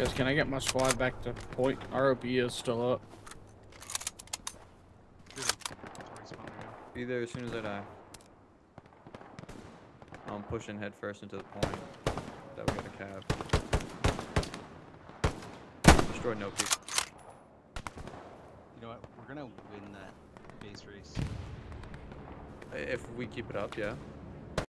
Guys, can I get my squad back to point? ROP is still up. Be there as soon as I die. I'm pushing headfirst into the point that we got a cab. Destroy no people. You know what? We're gonna win that base race. If we keep it up, yeah.